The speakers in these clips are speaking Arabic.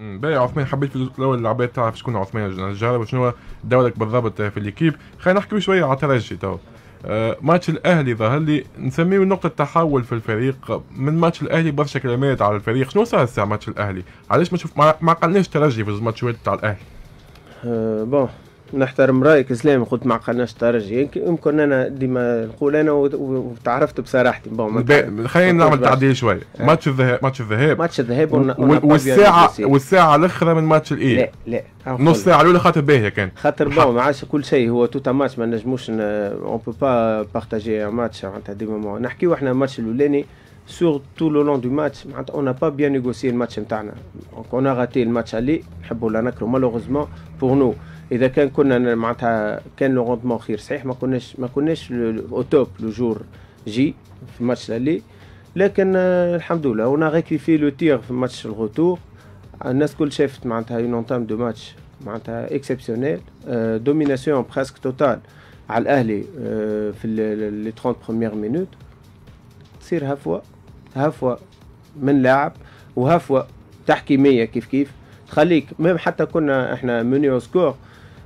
باهي عثمان حبيت في الأول العباد تعرف شكون عثمان النجار وشنو دورك بالضبط في l'équipe خلينا نحكيو شوية على الترجي تو. آه ماتش الأهلي ظهر لي. نسميه نقطة تحول في الفريق. من ماتش الأهلي برشا كلمات على الفريق. شنو صار الساعة ماتش الأهلي؟ علاش ما شوف ما قلناش ترجي في الماتشات تاع الأهلي؟ أه bon. نحترم رأيك اسلام قلت ما عقلناش ترجي. يمكن أنا ديما نقول أنا وتعرفت بصراحتي. bon خلينا نعمل تعديل شوية آه. ماتش الذهاب ماتش الذهاب. ماتش الذهاب والساعة والساعة الاخرى من match aller لا لا. نص ساعة الأولى خاطر باهية كانت. خاطر bon ما عادش كل شيء. هو tout un match ما نجموش on peut pas partager match معناتها ديما نحكيو إحنا الماتش الأولاني sur tout le long du match. on n'a pas bien négocié le match نتاعنا donc on a raté le match aller. نحبوا لا نكرو malheureusement pour nous. إذا كان كنا معناتها كان لو rendement خير صحيح ما كناش ما كناش au top le jour J في ال match aller لكن آه الحمد لله on a rectifié le tir في match retour الناس كل شافت معناتها un entame de match معناتها exceptionnel domination presque totale على الأهلي آه في les 30 premières minutes تصير هفوة هفوة من لاعب وهفوة تحكيمية كيف كيف. تخليك même حتى كنا إحنا menés au score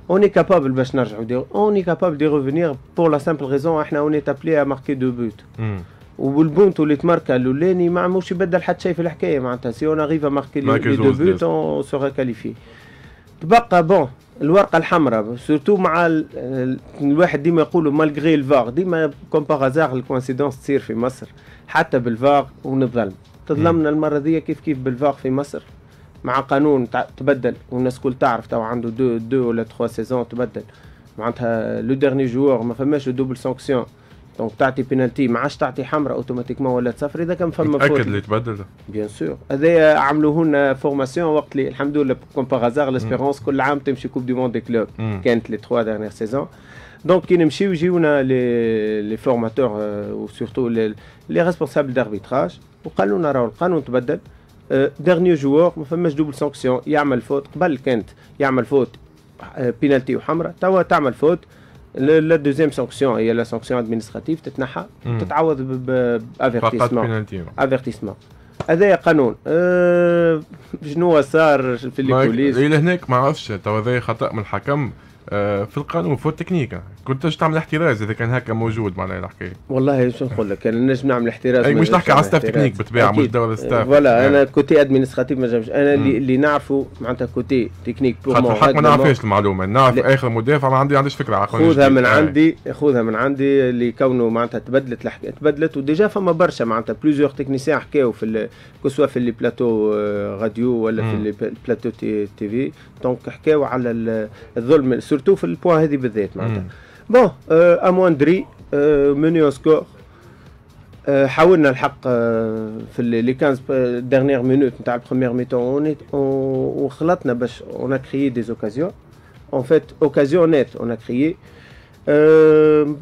on est capable باش نرجعوا on est capable de revenir pour la simple raison إحنا on est appelé à marquer deux buts. وال but اللي تماركا الاولاني ما عموش يبدل حتى شيء في الحكاية معناتها. si on arrive marquer les deux buts on sera qualifiés تبقى bon الورقة الحمراء surtout مع الواحد ديما يقولوا malgré الفار ديما comme par hasard ال coïncidence تصير في مصر. حتى بالفار ونظلم. تظلمنا المرة دي كيف كيف بالفار في مصر. مع قانون تبدل. والناس كل تعرف تو عنده دو دو ولا تخوا سيزون تبدل. معناتها لو dernier joueur ما فماش double sanction donc تعطي بينالتي ما عادش تعطي حمراء automatiquement ولا صفر إذا كان فما faute متاكد اللي تبدل bien sûr هذايا عملوه لنا formation وقت اللي الحمد لله comme par hasard l'Espérance كل عام تمشي Coupe du monde des clubs كانت les trois dernières saisons donc كي نمشيو يجيونا les les formateurs و surtout les responsables d'arbitrage وقالوا لنا راهو القانون تبدل. dernier joueur ما فماش double sanction يعمل faute قبل كانت يعمل faute penalty وحمراء توا تعمل faute la deuxième sanction هي la sanction administrative تتنحى تتعوض ب avertissement avertissement هذا قانون أه شنو صار في ال coulisses إلى هناك ما عرفش توا هذا خطا من الحكم آه، في القانون faute technique كنت تعمل احتراز إذا كان هكا موجود معناها الحكاية والله شو نقول لك أنا نجم نعمل احتراز أي مش نحكي على staff technique بالطبيعه مش دور ستاف voilà أنا côté administratif ما جمش أنا اللي, اللي نعرفه معناتها côté technique pour moi ما نعرفش المعلومة. نعرف آخر مدافع ما عندي عنديش فكرة خذها من عندي خذها من عندي اللي كونه معناتها تبدلت الحكاية تبدلت و déjà فما برشا معناتها. plusieurs techniciens حكاو في كسوا في les plateaux radio ولا في les plateaux TV, TV donc حكاو على الظلم surtout في ال point هذه بالذات معناتها. bon amoindrir menu score حاولنا الحق في les 15 dernières minutes نتاع ال première mi-temps وخلطنا باش on crée des occasions en fait occasion nette on crée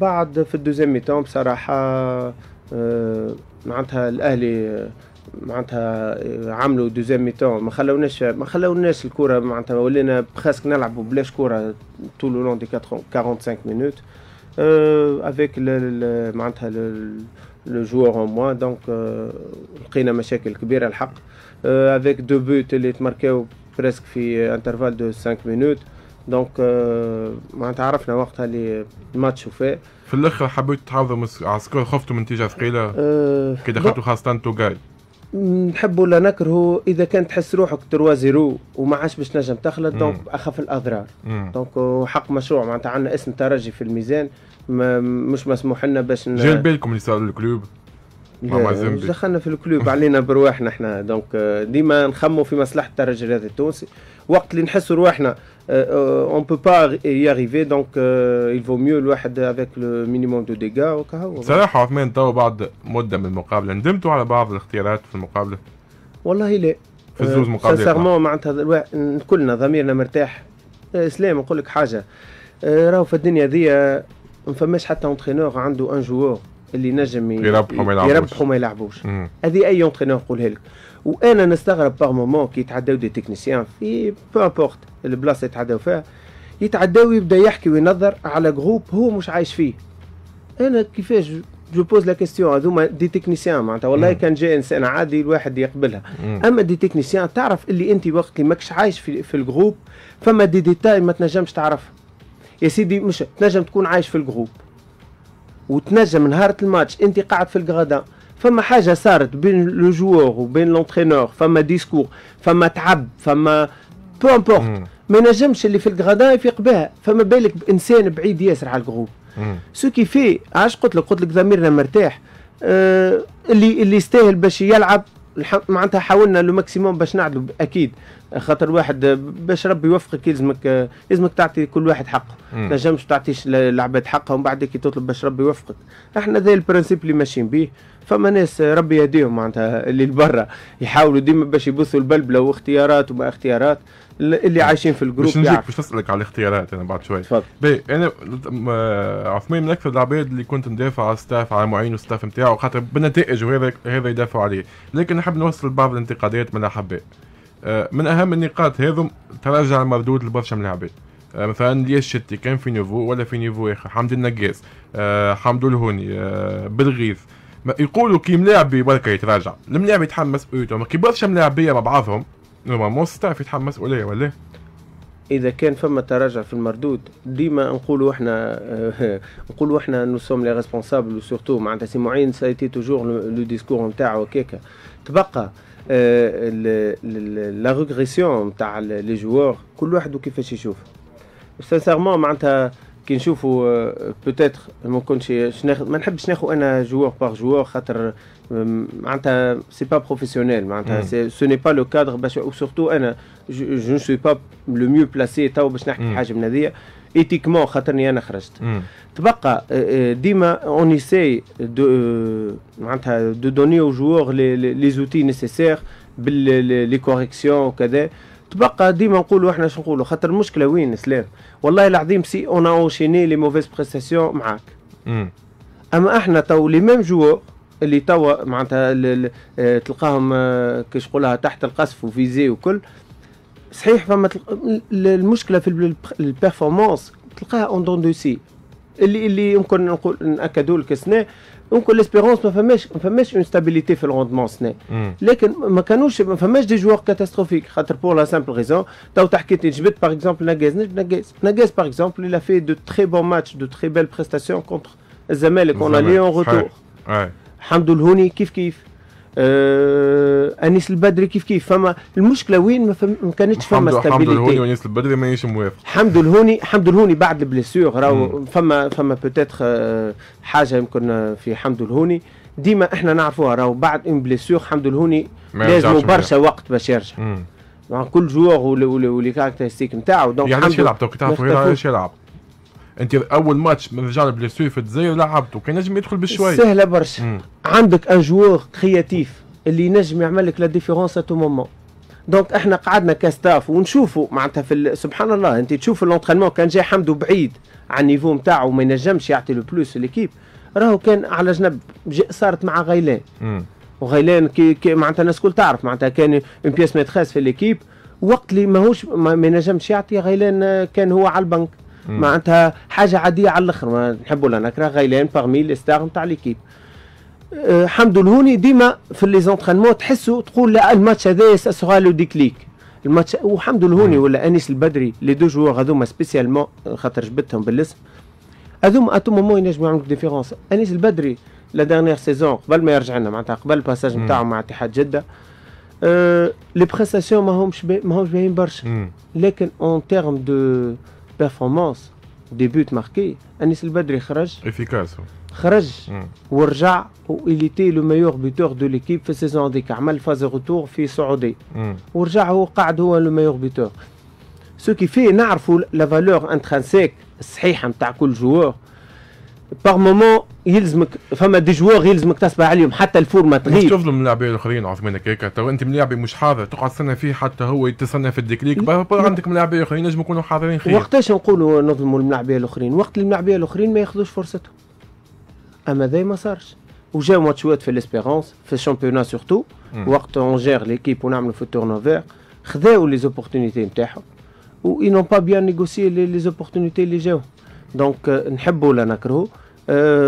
بعد في ال deuxième mi-temps بصراحة معناتها الأهلي معناتها عملوا deuxième mi-temps ما خلوناش ما خلوناش الكرة معناتها ولينا presque نلعبوا بلاش كرة tout au long des 45 minutes avec معناتها le joueur en moins donc لقينا مشاكل كبيرة الحق avec deux buts اللي تماركاو presque في intervalle de 5 minutes donc معناتها عرفنا وقتها اللي الماتش وفاء. في الأخر حبيت تحافظوا على ال score خفتوا من نتيجه ثقيله أه كي دخلتوا خاصة توغاي. نحب ولا نكرهه إذا كان تحس روحك 3 zéro وما عادش باش نجم تخلط donc اخف الأضرار. donc حق مشروع معناتها عندنا اسم ترجي في الميزان مش مسموح لنا باش جا بالكم اللي صار لل club؟ دخلنا في ال club علينا برواحنا إحنا. donc ديما نخمو في مصلحة الترجي الرياضي التونسي. وقت اللي نحسوا رواحنا on peut pas y arriver donc euh, il vaut mieux الواحد avec le minimum de dégâts وكهو صراحة عثمان تو بعد مدة من المقابلة. ندمتوا على بعض الاختيارات في المقابلة. والله لا في الزوز مقابلات sincèrement معناتها كلنا ضميرنا مرتاح. اسلام نقول لك حاجة. راهو في الدنيا ذي ما فماش حتى entraîneur عنده un joueur اللي نجم يربحوا ما يلعبوش. يربحوا ما يلعبوش. هذه أي entraîneur يقولها لك. وأنا نستغرب par moments كي يتعداو des techniciens في peu importe البلاصه يتعداو فيها يتعداو يبدا يحكي وينظر على groupe هو مش عايش فيه. أنا كيفاش je pose la question هذوما des techniciens معناتها. والله مم. كان جاء إنسان عادي الواحد يقبلها. مم. أما des techniciens تعرف اللي أنت وقت اللي ماكش عايش في, في ال groupe فما دي ديتاي ما تنجمش تعرفها يا سيدي مش تنجم تكون عايش في ال groupe وتنجم نهار الماتش انت قاعد في الغداء فما حاجة صارت بين le joueur وبين l'entraîneur فما discours فما تعب فما peu importe. ما ينجمش اللي في الغداء يفيق بها فما بالك بإنسان بعيد ياسر على ال groupe. ce qui fait آش قلت لك قلت لك ضميرنا مرتاح آه اللي اللي يستاهل باش يلعب الح- معناتها حاولنا le maximum باش نعدلوا خاطر خاطر واحد باش ربي يوفقك يلزمك يلزمك تعطي كل واحد حقه. مم. تنجمش تعطيش العباد حقهم بعد كي تطلب باش ربي يوفقك. إحنا ذا ال principe اللي ماشيين به فما ناس ربي يهديهم معناتها اللي برا يحاولوا ديما باش يبثوا البلبلة واختيارات وما اختيارات. اللي عايشين في ال groupe باش نجيك باش نسألك على الاختيارات أنا بعد شوي. تفضل. أنا آه، عثمان من أكثر العباد اللي كنت ندافع على ال staff على معين وال staff نتاعو خاطر بالنتائج وهذا هذا يدافعوا عليه. لكن نحب نوصل بعض الانتقادات من الأحباء. آه، من أهم النقاط هذم تراجع المردود لبرشا من العباد آه، مثلا ليش شتي كان في niveau ولا في niveau آخر؟ حمد النقاس. حمدو الهوني. بالغيث يقولوا كي ملاعبي بركة يتراجع. الملاعب يتحمل مسؤوليته كي برشا ملاعبيه مع بعضهم normalement staff يتحمل مسؤولية ولا إذا كان فما تراجع في المردود ديما نقولوا إحنا نقولوا إحنا nous sommes les responsables و surtout معناتها سي معين ça a été toujours le discours نتاعو هكاكا تبقى la régression نتاع les joueurs كل واحد وكيفاش يشوف. sincèrement معناتها كي نشوفوا peut-être ما نكونش ناخذ ما نحبش ناخذ أنا joueur par joueur خاطر معناتها c'est pas professionnel معناتها ce n'est pas le cadre باش و surtout أنا je ne suis pas le mieux placé تو باش نحكي حاجة من هذيا. éthiquement خاطرني أنا خرجت. مم. تبقى آه، آه، ديما on essaye de آه، معناتها de donner aux joueurs les outils nécessaires ب les corrections وكذا. تبقى ديما نقولوا إحنا شو نقولوا؟ خاطر المشكلة وين اسلام والله العظيم si on enchaîne les mauvaises prestations معاك. مم. أما إحنا تو les mêmes joueurs اللي توا معناتها آه، تلقاهم آه، كيش نقولها تحت القصف و visés وكل. صحيح فما تلق... المشكلة في الب- ال performance تلقاها en dents de scie اللي اللي يمكن نقول نأكدوا لك سنة يمكن ليسبيرونس ما فماش ما فماش اون ستابيليتي في الروندمون سنه مم. لكن ما كانوش ما فماش دي جوار كاتاستروفيك خاطر بور لا سامبل ريزون تو تحكي لي جبت باغ اكزومبل ناجاز ناجاز ناجاز باغ اكزومبل il a fait de très bons matchs de très belles prestations contre الزمالك on a الزمالك، en صحيح. retour اي حمدو الهوني كيف كيف آه أنيس البدري كيف كيف؟ فما المشكلة وين ما, فم... ما كانتش فما حمد حمد الهوني ستابيليتي ونيس البدري مانيش موافق. حمدو الهوني حمدو الهوني بعد ال blessure راهو. فما فما peut-être آه حاجة يمكن آه، في حمدو الهوني ديما إحنا نعرفوها راهو بعد une blessure حمدو الهوني لازم برشا وقت باش يرجع. مع كل joueur و les caractéristiques نتاعو. donc يعني يلعب اختفوش. إيش يلعب. انت اول ماتش من رجال blessure في الجزائر لعبته كان نجم يدخل بشوي سهلة برشا. عندك un joueur créatif اللي ينجم يعمل لك la différence tout moment donc إحنا قعدنا ك staff ونشوفوا معناتها في ال- سبحان الله انت تشوف ال l'entraînement كان جاي حمدو بعيد عن ال niveau نتاعو وما ينجمش يعطي le plus l'équipe راهو كان على جنب صارت مع غيلان. وغيلان كي, كي معناتها الناس الكل تعرف معناتها كان une pièce maîtresse في l'équipe وقت اللي ماهوش ما ينجمش يعطي غيلان آه، كان هو على البنك. معناتها حاجة عادية على الأخر ما نحبوا لا نكره غيلان parmi les stars نتاع l'équipe أه، حمدو الهوني ديما في les entraînements تحسوا تقول لا الماتش هذا sera le déclic الماتش وحمدو الهوني. ولا أنيس البدري les deux joueurs هذوما spécialement خاطر جبتهم بالاسم هذوما à tout moment ينجموا يعملوا différence أنيس البدري la dernière saison قبل ما يرجع لنا معناتها قبل ال passage. نتاعو مع اتحاد جدة أه les prestations ماهمش ماهمش باهيين برشا. لكن en termes de performance des buts marqués انيس البدري خرج efficace. خرج. ورجع و il était le meilleur buteur de l'équipe في ال saison هذيك عمل فاز retour في السعوديه مم. ورجع هو قاعد هو le meilleur buteur ce qui fait نعرفوا la valeur intrinsèque الصحيحه نتاع كل joueur par moments يلزمك فما des joueurs يلزمك تصبح عليهم حتى الفورمه مش تغيب. تظلم اللاعبين الآخرين عثمان هكاك؟ تو أنت ملاعبي مش حاضر تقعد تستنى فيه حتى هو يتسنى في ال déclic عندك ملاعبين آخرين ينجموا يكونوا حاضرين خير. وقتاش نقولوا نظلموا الملاعبيه الآخرين؟ وقت الملاعبيه الآخرين ما ياخذوش فرصتهم. أما ذا ما صارش. وجاو ماتشوات في L'Espérance في ال championnat surtout. وقت on gère l'équipe ونعملوا في ال turnover. خذاو les opportunités نتاعهم. و ils n'ont pas bien négocié les, les opportunités اللي جاو donc آه، نحبوا ولا نكرهوا.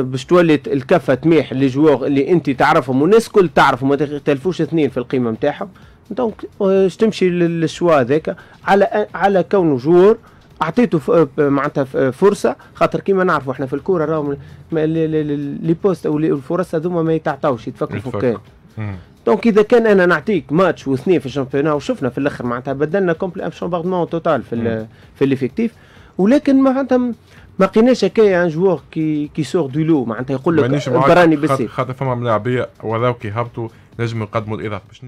باش تولي الكفة تميل les joueurs اللي انت تعرفهم والناس الكل تعرفهم ما تختلفوش اثنين في القيمة نتاعهم donc باش تمشي لل choix هذاك على على كونه joueur أعطيته معناتها فرصة. خاطر كيما نعرفوا إحنا في الكورة راهم les postes أو الفرص هذوما ما يتعطاوش يتفكوا فكان donc إذا كان أنا نعطيك ماتش واثنين في ال championnat وشفنا في الأخر معناتها بدلنا complet chambardement total في في ال effectif. ولكن معناتها ما لقيناش هكايا un joueur qui qui sort du lot معناتها يقول لك براني بالسيف خاطر فما ملاعبيه وراو كي هبطوا نجموا يقدموا الإضافة. باش